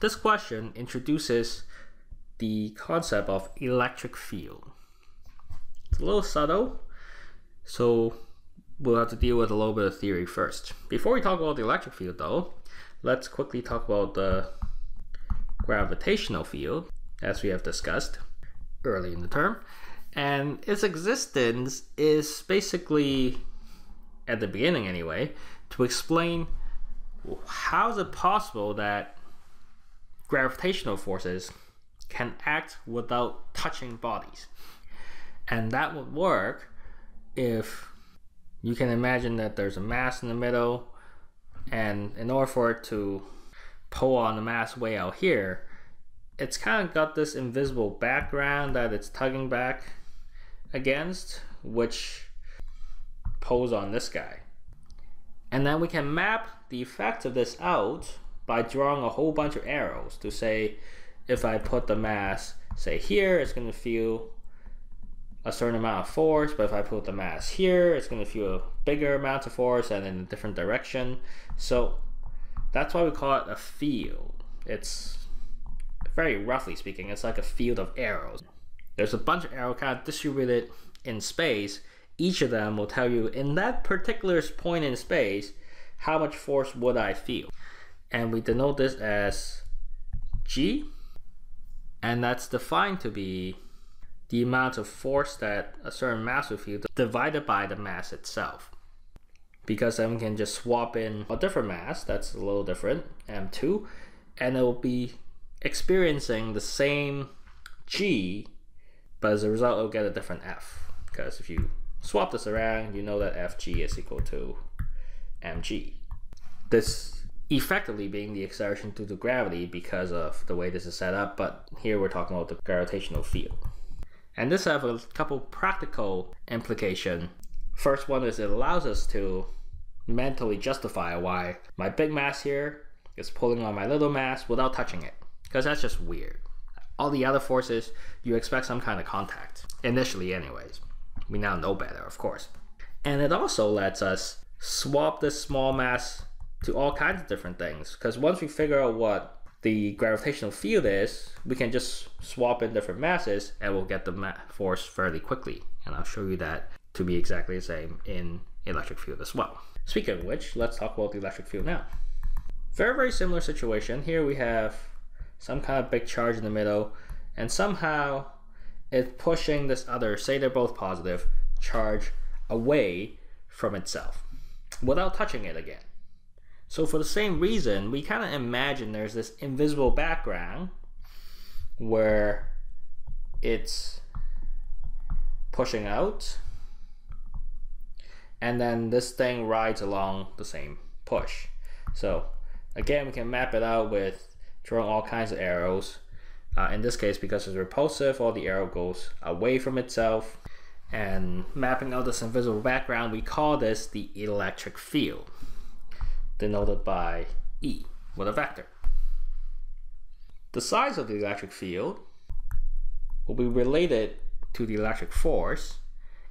This question introduces the concept of electric field. It's a little subtle, so we'll have to deal with a little bit of theory first. Before we talk about the electric field though, let's quickly talk about the gravitational field, as we have discussed early in the term. And its existence is basically, at the beginning anyway, to explain how is it possible that gravitational forces can act without touching bodies. And that would work if you can imagine that there's a mass in the middle, and in order for it to pull on the mass way out here, it's kind of got this invisible background that it's tugging back against, which pulls on this guy. And then we can map the effect of this out by drawing a whole bunch of arrows to say if I put the mass say here it's going to feel a certain amount of force but if I put the mass here it's going to feel a bigger amount of force and in a different direction. So that's why we call it a field. It's very roughly speaking it's like a field of arrows. There's a bunch of arrows kind of distributed in space. Each of them will tell you in that particular point in space how much force would I feel and we denote this as G, and that's defined to be the amount of force that a certain mass will feel divided by the mass itself. Because then we can just swap in a different mass that's a little different, m2, and it will be experiencing the same G, but as a result, it'll get a different F. Because if you swap this around, you know that Fg is equal to mg. This effectively being the acceleration due to gravity because of the way this is set up, but here we're talking about the gravitational field. And this has a couple practical implication. First one is it allows us to mentally justify why my big mass here is pulling on my little mass without touching it, because that's just weird. All the other forces, you expect some kind of contact, initially anyways. We now know better, of course. And it also lets us swap this small mass to all kinds of different things. Because once we figure out what the gravitational field is, we can just swap in different masses and we'll get the force fairly quickly. And I'll show you that to be exactly the same in electric field as well. Speaking of which, let's talk about the electric field now. Very, very similar situation. Here we have some kind of big charge in the middle and somehow it's pushing this other, say they're both positive, charge away from itself without touching it again. So for the same reason, we kind of imagine there's this invisible background where it's pushing out and then this thing rides along the same push. So again, we can map it out with drawing all kinds of arrows. Uh, in this case, because it's repulsive, all the arrow goes away from itself. And mapping out this invisible background, we call this the electric field denoted by E with a vector. The size of the electric field will be related to the electric force,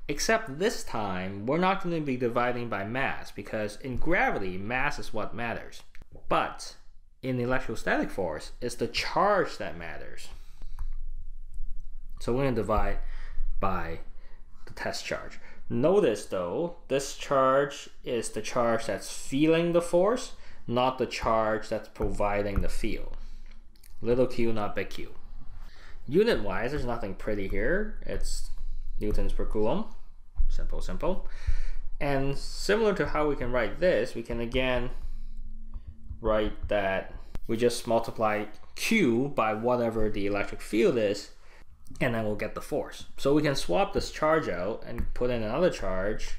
except this time we're not going to be dividing by mass because in gravity, mass is what matters. But in the electrostatic force, it's the charge that matters. So we're going to divide by the test charge. Notice though, this charge is the charge that's feeling the force, not the charge that's providing the field. Little q, not big Q. Unit wise, there's nothing pretty here. It's newtons per coulomb. Simple, simple. And similar to how we can write this, we can again write that we just multiply Q by whatever the electric field is and then we'll get the force. So we can swap this charge out and put in another charge,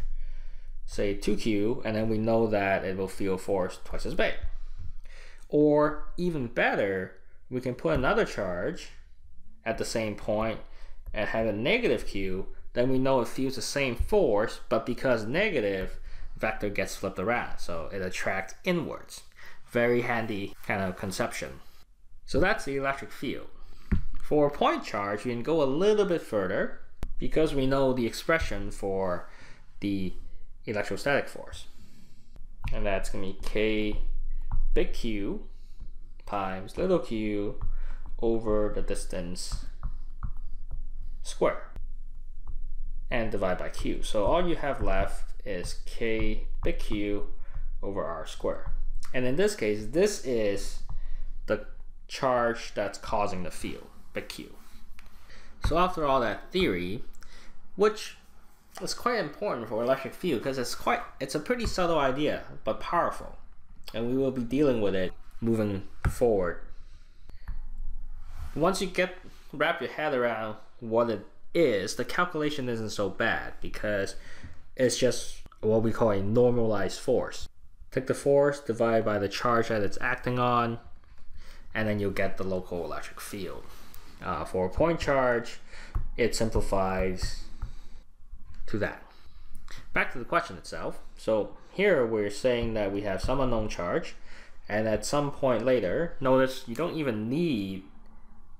say 2q, and then we know that it will feel force twice as big. Or even better, we can put another charge at the same point and have a negative q, then we know it feels the same force, but because negative, vector gets flipped around, so it attracts inwards. Very handy kind of conception. So that's the electric field. For a point charge, we can go a little bit further because we know the expression for the electrostatic force. And that's going to be K big Q times little q over the distance square and divide by q. So all you have left is k big Q over r squared. And in this case, this is the charge that's causing the field, Q. So after all that theory, which is quite important for electric field because it's quite it's a pretty subtle idea but powerful. And we will be dealing with it moving forward. Once you get wrap your head around what it is, the calculation isn't so bad because it's just what we call a normalized force. Take the force, divide by the charge that it's acting on, and then you'll get the local electric field. Uh, for a point charge, it simplifies to that. Back to the question itself. So here we're saying that we have some unknown charge, and at some point later, notice you don't even need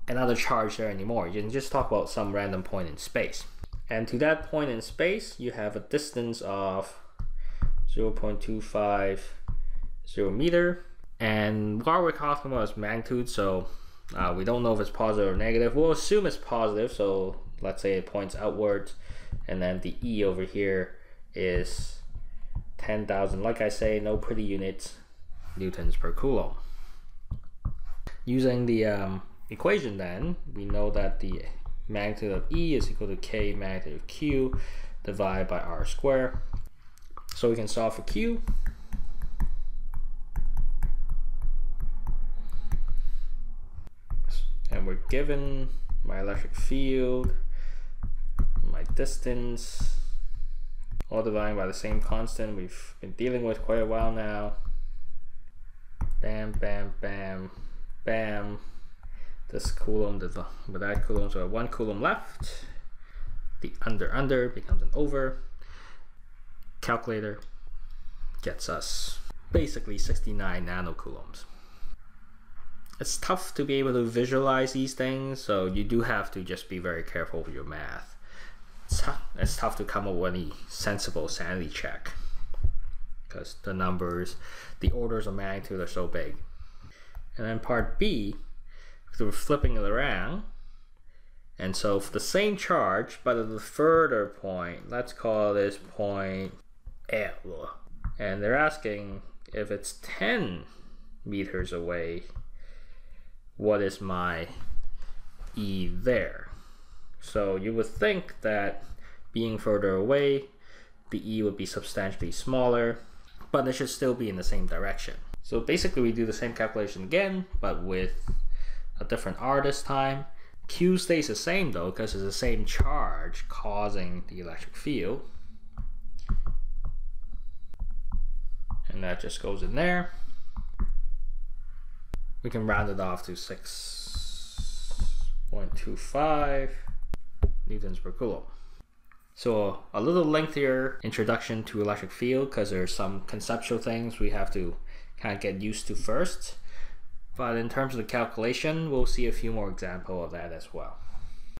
another charge there anymore. You can just talk about some random point in space. And to that point in space, you have a distance of 0.250 meter. And what we're talking about is magnitude, so uh, we don't know if it's positive or negative. We'll assume it's positive, so let's say it points outwards. And then the E over here is 10,000. Like I say, no pretty units, newtons per coulomb. Using the um, equation then, we know that the magnitude of E is equal to K magnitude of Q divided by R squared. So we can solve for Q. And we're given my electric field, my distance, all divided by the same constant we've been dealing with quite a while now. Bam, bam, bam, bam. This coulomb the but that coulomb so one coulomb left. The under under becomes an over. Calculator gets us basically 69 nanocoulombs it's tough to be able to visualize these things so you do have to just be very careful with your math it's, it's tough to come up with any sensible sanity check because the numbers the orders of magnitude are so big and then part B we're flipping it around. And so for the same charge, but at the further point, let's call this point L. And they're asking if it's 10 meters away, what is my E there? So you would think that being further away, the E would be substantially smaller, but it should still be in the same direction. So basically we do the same calculation again, but with a different R this time. Q stays the same though because it's the same charge causing the electric field. And that just goes in there. We can round it off to 6.25 newtons per coulomb. So a little lengthier introduction to electric field because there's some conceptual things we have to kind of get used to first. But in terms of the calculation, we'll see a few more examples of that as well.